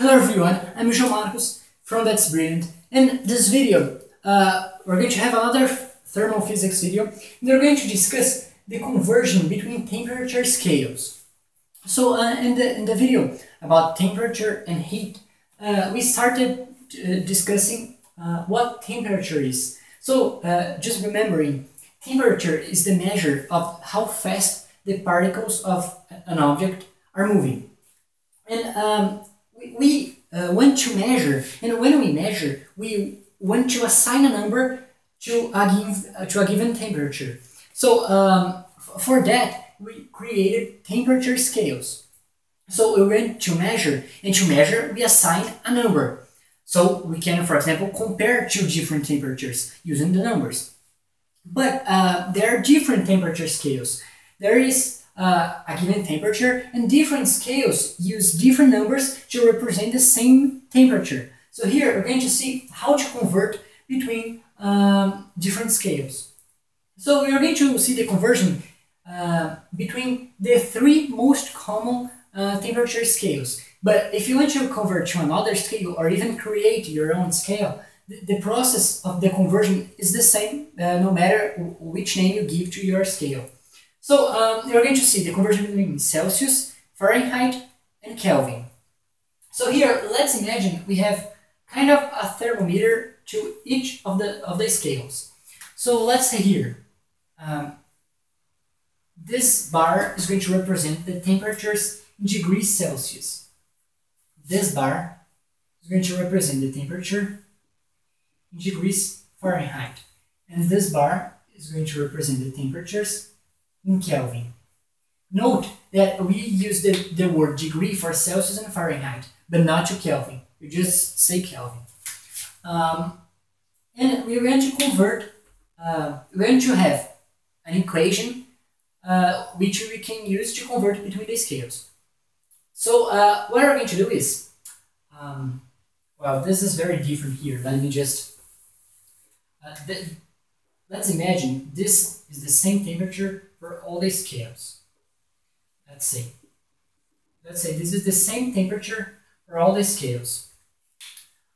Hello everyone, I'm João Marcos from That's Brilliant. In this video, uh, we're going to have another thermal physics video. We're going to discuss the conversion between temperature scales. So uh, in, the, in the video about temperature and heat, uh, we started uh, discussing uh, what temperature is. So uh, just remembering, temperature is the measure of how fast the particles of an object are moving. And um, we, uh, want to measure, and when we measure, we want to assign a number to a, give, uh, to a given temperature. So um, for that, we created temperature scales. So we went to measure, and to measure, we assign a number. So we can, for example, compare two different temperatures using the numbers. But uh, there are different temperature scales. There is uh, a given temperature and different scales use different numbers to represent the same temperature. So here we're going to see how to convert between um, different scales. So we are going to see the conversion uh, between the three most common uh, temperature scales. But if you want to convert to another scale or even create your own scale, the, process of the conversion is the same uh, no matter which name you give to your scale. So um, you're going to see the conversion between Celsius, Fahrenheit, and Kelvin. So here, let's imagine we have kind of a thermometer to each of the of the scales. So let's say here, um, this bar is going to represent the temperatures in degrees Celsius. This bar is going to represent the temperature in degrees Fahrenheit. And this bar is going to represent the temperatures in Kelvin. Note that we use the, the word degree for Celsius and Fahrenheit, but not to Kelvin. We just say Kelvin. Um, and we're going to convert, uh, we're going to have an equation uh, which we can use to convert between the scales. So uh, what we're going to do is, um, well, this is very different here. Let me just, uh, let's imagine this is the same temperature for all the scales. Let's see. Let's say this is the same temperature for all the scales.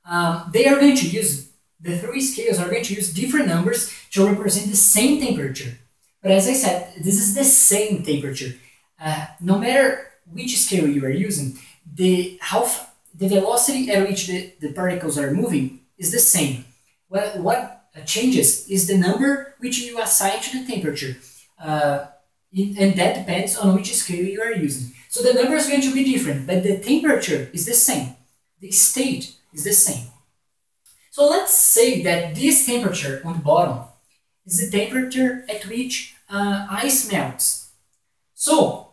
Um, they are going to use, the three scales are going to use different numbers to represent the same temperature. But as I said, this is the same temperature. Uh, no matter which scale you are using, the, how, the velocity at which the, the particles are moving is the same. Well, what changes is the number which you assign to the temperature uh, and that depends on which scale you are using. So the number is going to be different, but the temperature is the same. The state is the same. So let's say that this temperature on the bottom is the temperature at which uh, ice melts. So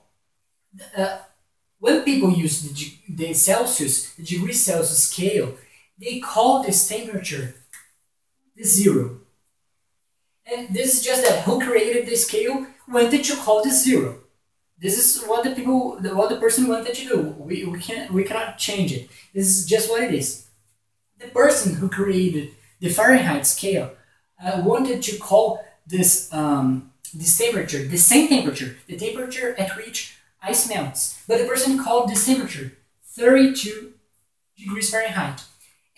uh, when people use the, the Celsius, the degree Celsius scale, they call this temperature the zero. And this is just that who created the scale wanted to call this zero. This is what the people, what the person wanted to do. We, we can't, we cannot change it. This is just what it is. The person who created the Fahrenheit scale uh, wanted to call this um, this temperature the same temperature, the temperature at which ice melts. But the person called this temperature 32 degrees Fahrenheit.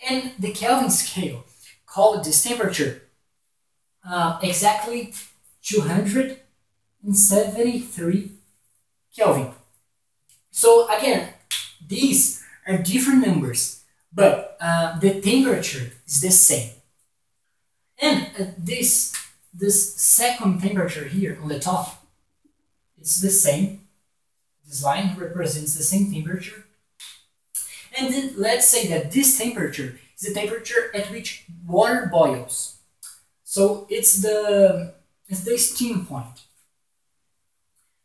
And the Kelvin scale called this temperature uh, exactly 273 Kelvin. So again, these are different numbers, but uh, the temperature is the same. And uh, this, this second temperature here on the top, it's the same. This line represents the same temperature. And then let's say that this temperature is the temperature at which water boils. So it's the it's the steam point.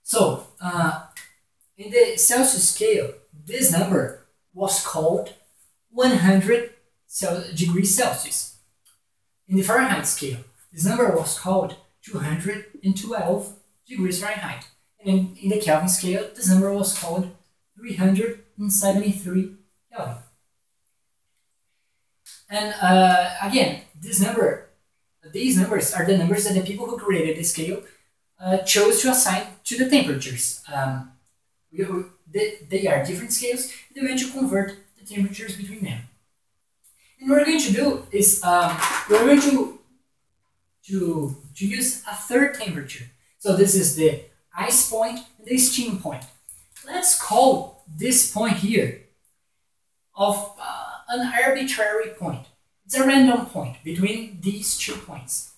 So uh, in the Celsius scale, this number was called 100 degrees Celsius. In the Fahrenheit scale, this number was called 212 degrees Fahrenheit. And in, in the Kelvin scale, this number was called 373 Kelvin. And uh, again, this number these numbers are the numbers that the people who created the scale uh, chose to assign to the temperatures. Um, we, they, they, are different scales, they want to convert the the temperatures between them. And what we're going to do is um, we're going to, to, to use a third temperature. So this is the ice point and the steam point. Let's call this point here of uh, an arbitrary point. It's a random point between these two points.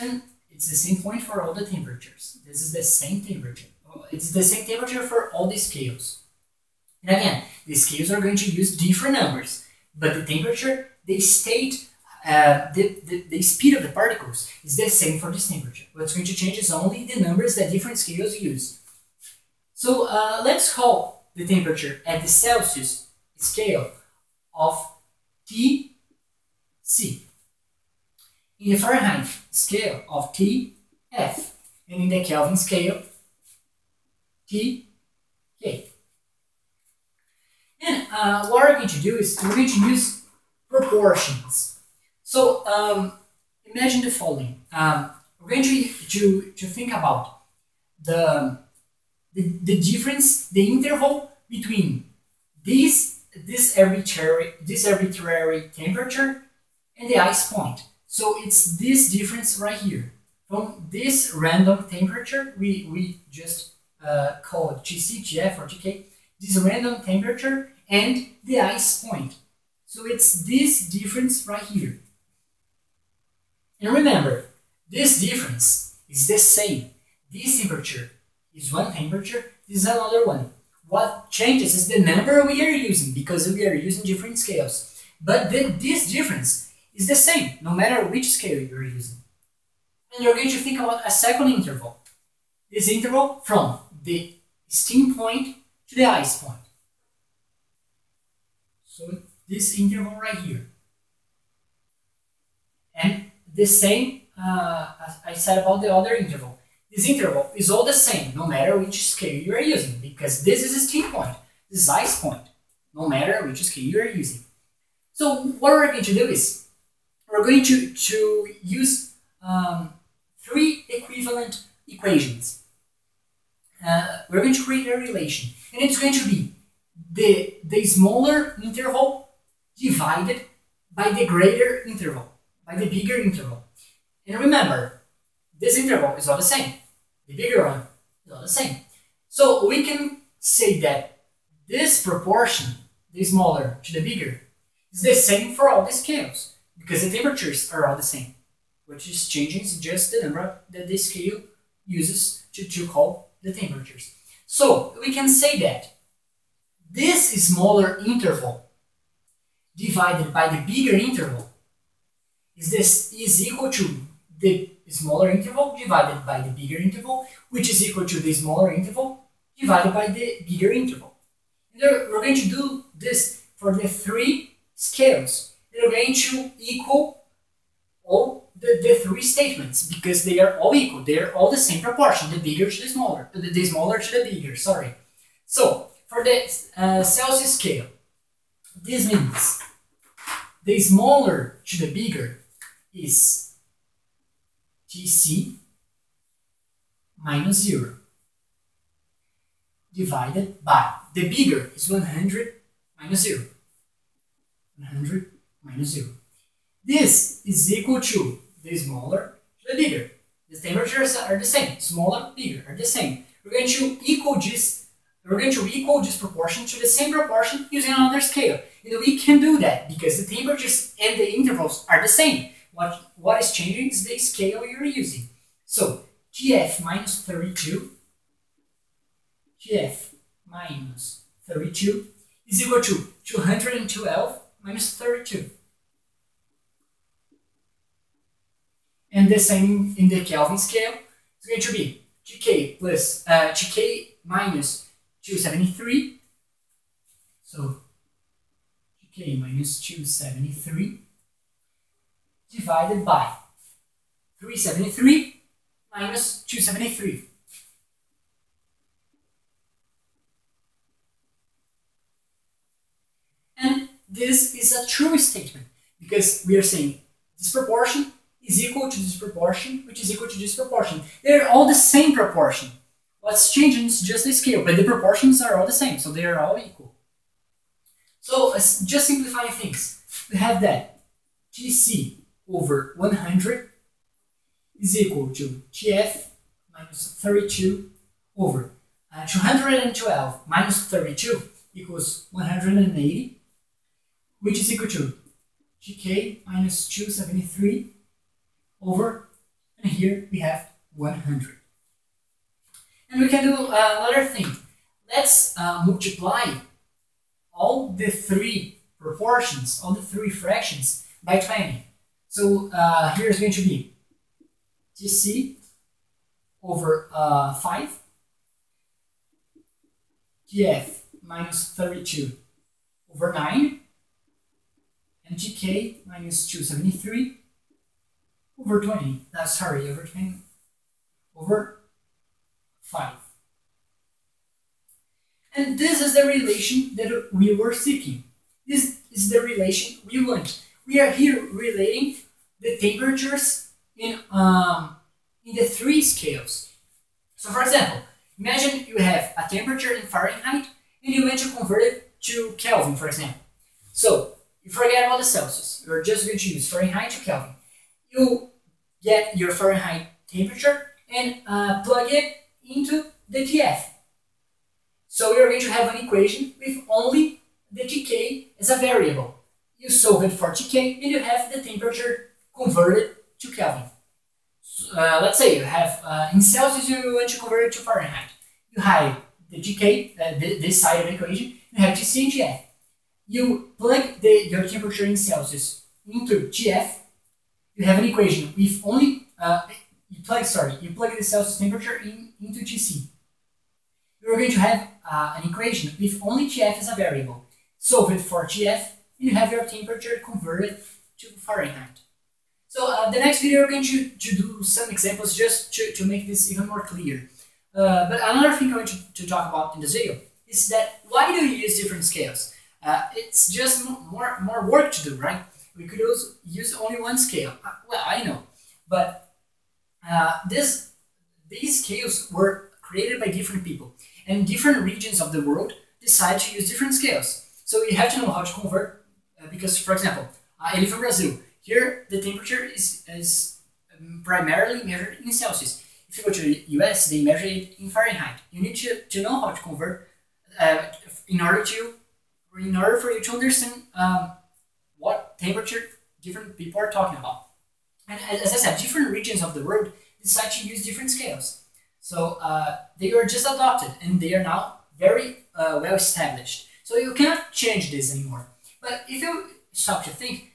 And it's the same point for all the temperatures. This is the same temperature. It's the same temperature for all the scales. And again, the scales are going to use different numbers, but the temperature, the state, uh, the, the, the speed of the particles is the same for this temperature. What's going to change is only the numbers that different scales use. So uh, let's call the temperature at the Celsius scale of TC. In the Fahrenheit scale of TF. And in the Kelvin scale, TK. And uh, what we're going to do is we're going to use proportions. So um, imagine the following. Um, we're going to, to, to think about the, the, the difference, the interval between this, this, arbitrary, this arbitrary temperature and the ice point. So it's this difference right here. From this random temperature, we, we just uh, it TC, TF, or TK, this random temperature and the ice point. So it's this difference right here. And remember, this difference is the same. This temperature is one temperature, this is another one. What changes is the number we are using because we are using different scales. But then this difference is the same, no matter which scale you're using. And you're going to think about a second interval. This interval from the steam point to the ice point. So this interval right here. And the same uh, as I said about the other interval. This interval is all the same, no matter which scale you are using, because this is a steam point, this is ice point, no matter which scale you are using. So what we're going to do is, we're going to, to use um, three equivalent equations. Uh, we're going to create a relation, and it's going to be the, the smaller interval divided by the greater interval, by the bigger interval. And remember, this interval is not the same. The bigger one is not the same. So we can say that this proportion, the smaller to the bigger, is the same for all the scales because the temperatures are all the same. What is changing is just the number that the scale uses to, to call the temperatures. So we can say that this smaller interval divided by the bigger interval is this is equal to the smaller interval divided by the bigger interval, which is equal to the smaller interval divided by the bigger interval. And we're going to do this for the three scales. Going to equal all the, the three statements because they are all equal. They are all the same proportion, the bigger to the smaller, the, the smaller to the bigger, sorry. So for the uh, Celsius scale, this means the smaller to the bigger is Tc minus 0 divided by the bigger is 100 minus 0. 100 minus 0. This is equal to the smaller to the bigger. The temperatures are the same. Smaller, bigger are the same. We're going to equal this we're going to equal this proportion to the same proportion using another scale. And we can do that because the temperatures and the intervals are the same. What, what is changing is the scale you're using. So TF minus 32, TF minus 32 is equal to 212 minus 32. And the same in the Kelvin scale, it's going to be TK plus uh, TK minus 273. So TK minus 273 divided by 373 minus 273. And this is a true statement because we are saying this proportion is equal to this proportion, which is equal to this proportion. They're all the same proportion. What's changing is just the scale, but the proportions are all the same, so they are all equal. So uh, just simplifying things, we have that Tc over 100 is equal to Tf minus 32 over uh, 212 minus 32 equals 180, which is equal to Tk minus 273 over, and here we have 100. And we can do uh, another thing. Let's uh, multiply all the three proportions, all the three fractions by 20. So uh, here's going to be Tc over uh, 5, Tf minus 32 over 9, and Tk minus 273 over 20. Uh, sorry, over 20 over 5. And this is the relation that we were seeking. This is the relation we want. We are here relating the temperatures in, um, in the three scales. So for example, imagine you have a temperature in Fahrenheit and you want to convert it to Kelvin, for example. So you forget about the Celsius. You're just going to use Fahrenheit to Kelvin. You get your Fahrenheit temperature and uh, plug it into the TF. So you're going to have an equation with only the TK as a variable. You solve it for TK and you have the temperature converted to Kelvin. Uh, let's say you have uh, in Celsius you want to convert it to Fahrenheit. You have the TK, uh, this side of the equation, you have TC and TF you plug the, your temperature in Celsius into TF, you have an equation with only, uh, you plug, sorry, you plug the Celsius temperature in, into TC. You're going to have uh, an equation with only TF as a variable. Solve it for TF, and you have your temperature converted to Fahrenheit. So uh, the next video we're going to, to do some examples just to, to make this even more clear. Uh, but another thing I want to, to talk about in this video is that why do you use different scales? Uh, it's just more more work to do, right? We could also use only one scale. Uh, well, I know, but uh, this these scales were created by different people, and different regions of the world decide to use different scales. So you have to know how to convert, uh, because for example, uh, I live in Brazil. Here, the temperature is is um, primarily measured in Celsius. If you go to the US, they measure it in Fahrenheit. You need to, to know how to convert uh, in order to in order for you to understand um, temperature different people are talking about. And as I said, different regions of the world decide to use different scales. So uh, they are just adopted and they are now very uh, well established. So you cannot change this anymore. But if you stop to think,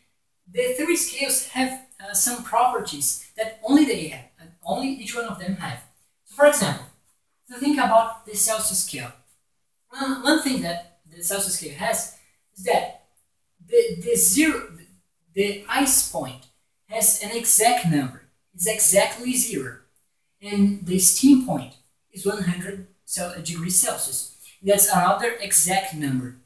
the three scales have uh, some properties that only they have, and only each one of them have. So for example, to think about the Celsius scale, one, one thing that the Celsius scale has is that the, the zero, the ice point has an exact number. It's exactly zero. And the steam point is 100 degrees Celsius. That's another exact number.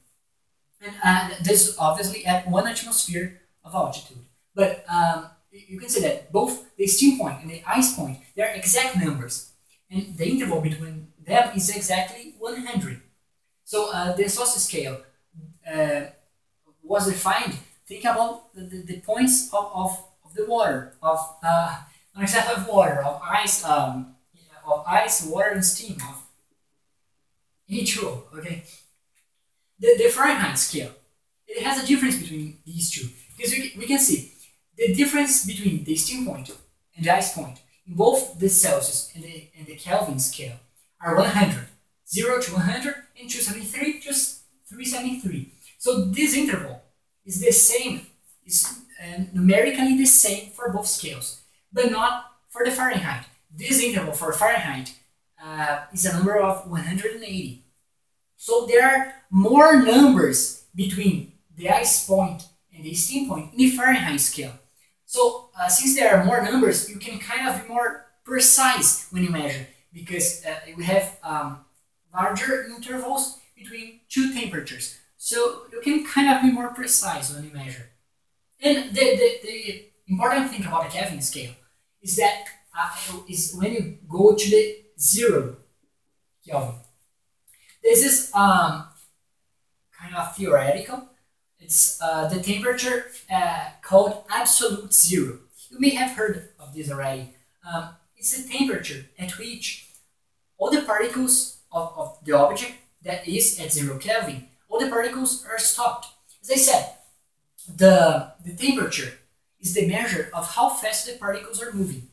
And uh, this obviously at one atmosphere of altitude. But um, you can say that both the steam point and the ice point, they're exact numbers. And the interval between them is exactly 100. So uh, the Celsius scale uh, was defined. Think about the, the, the points of, of, of, the water, of uh, an example of water, of ice, um, of ice, water, and steam, of H2O. Okay. The, the Fahrenheit scale. It has a difference between these two because we, we can see the difference between the steam point and the ice point in both the Celsius and the, and the Kelvin scale are 100. 0 to 100 and 273 just 373. So this interval is the same, is uh, numerically the same for both scales, but not for the Fahrenheit. This interval for Fahrenheit uh, is a number of 180. So there are more numbers between the ice point and the steam point in the Fahrenheit scale. So uh, since there are more numbers, you can kind of be more precise when you measure because uh, we have um, larger intervals between two temperatures. So you can kind of be more precise when you measure. And the, the, the important thing about the Kelvin scale is that uh, is when you go to the zero Kelvin. This is um, kind of theoretical, It's uh, the temperature uh, called absolute zero. You may have heard of this already. Um, it's the temperature at which all the particles of, of the object that is at zero Kelvin, all the particles are stopped. As I said, the, the temperature is the measure of how fast the particles are moving.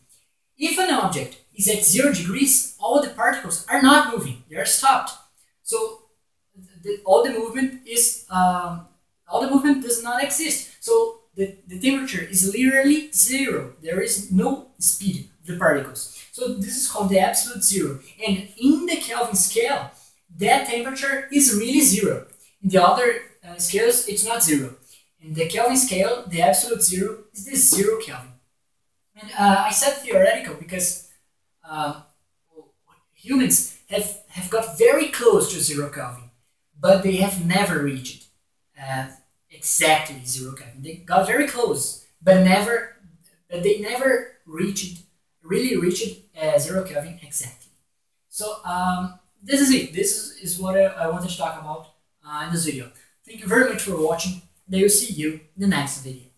If an object is at zero degrees, all the particles are not moving; they are stopped. So the, all the movement is um, all the movement does not exist. So the, the temperature is literally zero. There is no speed of the particles. So this is called the absolute zero. And in the Kelvin scale, that temperature is really zero. In the other uh, scales, it's not zero. In the Kelvin scale, the absolute zero is the zero Kelvin. And uh, I said theoretical because uh, humans have, have got very close to zero Kelvin, but they have never reached uh, exactly zero Kelvin. They got very close, but never, but they never reached, really reached uh, zero Kelvin exactly. So um, this is it. This is, is what I, I wanted to talk about uh, Uh, in this video. Thank you very much for watching. I will see you in the next video.